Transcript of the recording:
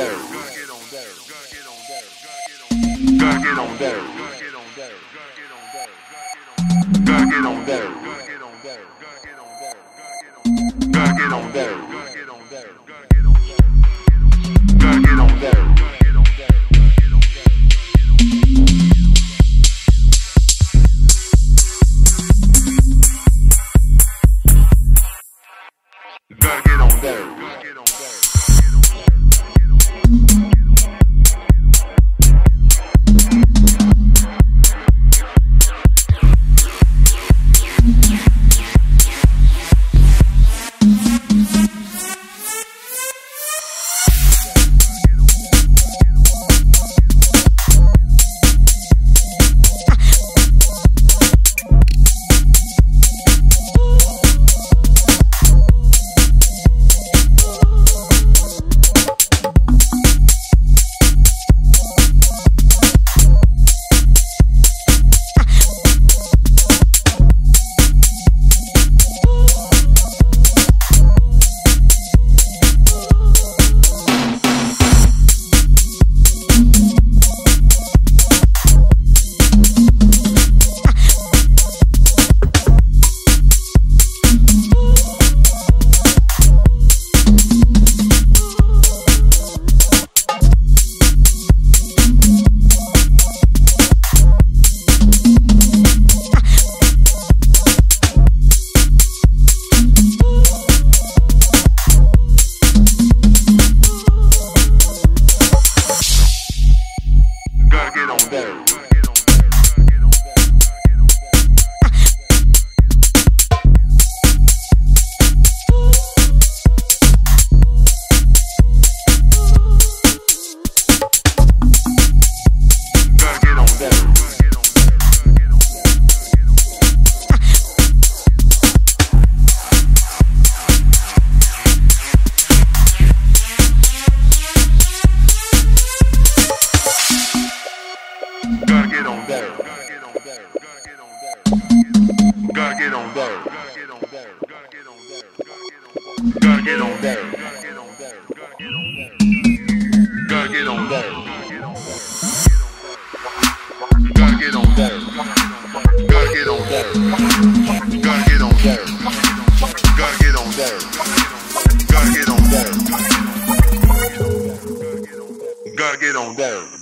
better. Gotta get on better. Gotta get on better. Gotta get on better. Gotta get on better. Gotta get on better. on those. Gotta get on there. Gotta get on there. Gotta get on there. Gotta get on there. Gotta get on there. Gotta get on there. Gotta get on there. Gotta get on there. Gotta get on there.